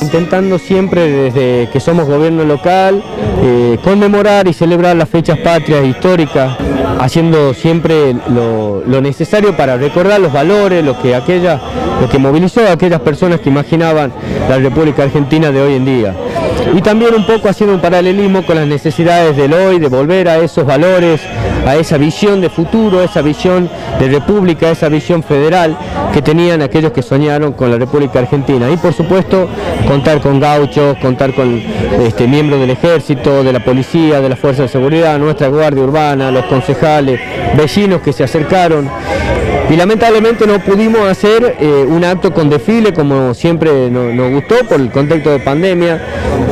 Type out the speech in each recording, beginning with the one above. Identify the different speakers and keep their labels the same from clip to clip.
Speaker 1: Intentando siempre desde que somos gobierno local eh, conmemorar y celebrar las fechas patrias históricas, haciendo siempre lo, necesario para recordar los valores, lo que, lo que movilizó a aquellas personas que imaginaban la República Argentina de hoy en día. Y también un poco haciendo un paralelismo con las necesidades del hoy, de volver a esos valores, a esa visión de futuro, esa visión de república, esa visión federal que tenían aquellos que soñaron con la República Argentina. Y por supuesto contar con gauchos, contar con este, miembros del ejército, de la policía, de la fuerza de seguridad, nuestra guardia urbana, los concejales, vecinos que se acercaron y lamentablemente no pudimos hacer eh, un acto con desfile como siempre nos, gustó por el contexto de pandemia,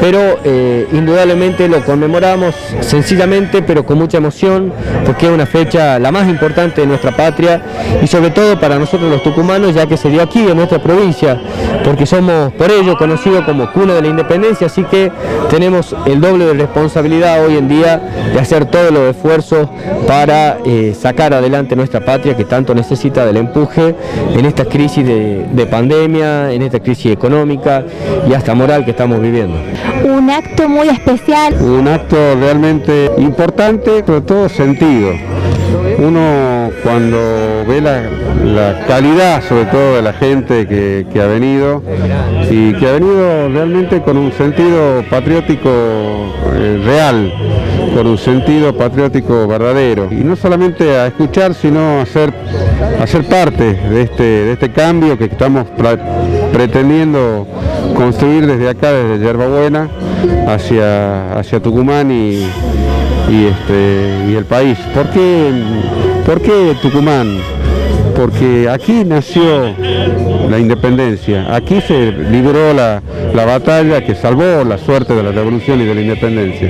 Speaker 1: pero eh, indudablemente lo conmemoramos sencillamente pero con mucha emoción porque es una fecha la más importante de nuestra patria y sobre todo para nosotros los tucumanos ya que se dio aquí en nuestra provincia, porque somos por ello conocidos como cuna de la independencia, así que tenemos el doble de responsabilidad hoy en día de hacer todos los esfuerzos para eh, sacar adelante nuestra patria que tanto necesita del empuje en esta crisis de, pandemia, en esta crisis económica y hasta moral que estamos viviendo.
Speaker 2: Un acto muy especial.
Speaker 3: Un acto realmente importante, pero todo sentido. Uno cuando ve la, calidad sobre todo de la gente que, ha venido y que ha venido realmente con un sentido patriótico eh, real, con un sentido patriótico verdadero. Y no solamente a escuchar, sino a ser, a ser parte de este, de este cambio que estamos pretendiendo construir desde acá, desde Yerbabuena, hacia, hacia Tucumán y, este, y el país. ¿Por qué, ¿Por qué Tucumán? Porque aquí nació la independencia, aquí se libró la, batalla que salvó la suerte de la revolución y de la independencia.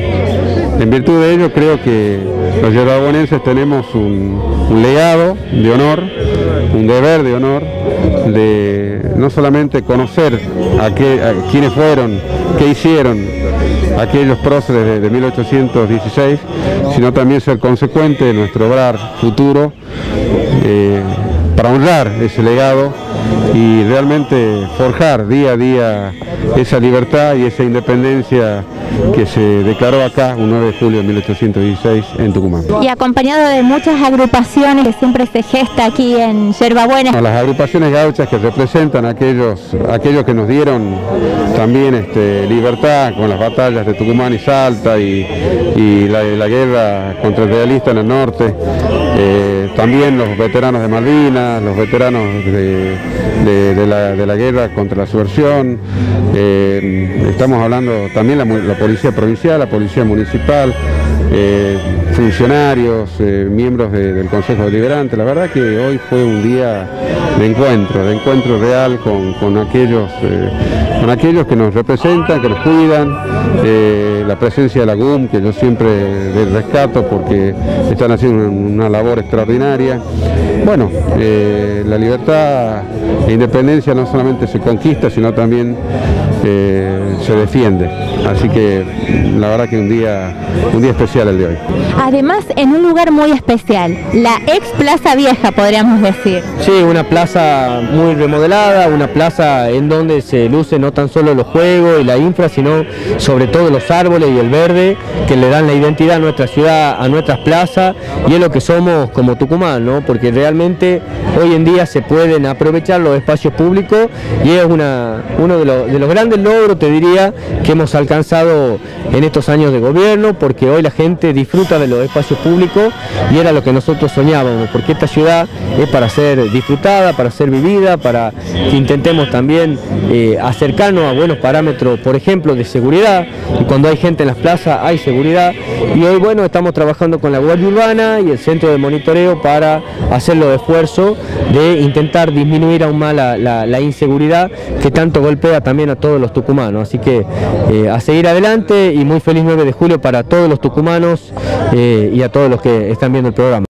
Speaker 3: En virtud de ello creo que los yerbabuenenses tenemos un, legado de honor, un deber de honor, de no solamente conocer a, qué, quiénes fueron, qué hicieron aquellos próceres de, 1816, sino también ser consecuente de nuestro obrar futuro eh, para honrar ese legado y realmente forjar día a día esa libertad y esa independencia que se declaró acá un 9 de julio de 1816 en Tucumán.
Speaker 2: Y acompañado de muchas agrupaciones que siempre se gesta aquí en Yerbabuena.
Speaker 3: Las agrupaciones gauchas que representan a aquellos, aquellos que nos dieron también este, libertad con las batallas de Tucumán y Salta y, la, guerra contra el realista en el norte. Eh, también los veteranos de Malvinas, los veteranos de, la, guerra contra la subversión. Eh, estamos hablando también la, la Policía Provincial, la Policía Municipal, eh, funcionarios, eh, miembros del Consejo Deliberante. La verdad que hoy fue un día de encuentro, de encuentro real con, aquellos, eh, con aquellos que nos representan, que nos cuidan, la presencia de la GUM, que yo siempre les rescato porque están haciendo una labor extraordinaria. Bueno, la libertad e independencia no solamente se conquista, sino también se defiende. Así que la verdad que un día, un día especial el de hoy.
Speaker 2: Además, en un lugar muy especial, la ex Plaza Vieja, podríamos decir.
Speaker 1: Sí, una plaza muy remodelada, una plaza en donde se luce no tan solo los juegos y la infra, sino sobre todo los árboles y el verde que le dan la identidad a nuestra ciudad, a nuestras plazas y es lo que somos como Tucumán, ¿no? porque realmente hoy en día se pueden aprovechar los espacios públicos y es una, uno de los, de los grandes logros, te diría, que hemos alcanzado en estos años de gobierno, porque hoy la gente disfruta de los espacios públicos y era lo que nosotros soñábamos, porque esta ciudad es para ser disfrutada, para ser vivida, para que intentemos también eh, acercarnos a buenos parámetros, por ejemplo, de seguridad, cuando hay gente en las plazas hay seguridad, y hoy bueno, estamos trabajando con la Guardia Urbana y el Centro de Monitoreo para hacer los esfuerzos de intentar disminuir aún más la, inseguridad que tanto golpea también a todos los tucumanos, así que eh, a seguir adelante y muy feliz 9 de julio para todos los tucumanos eh, y a todos los que están viendo el programa.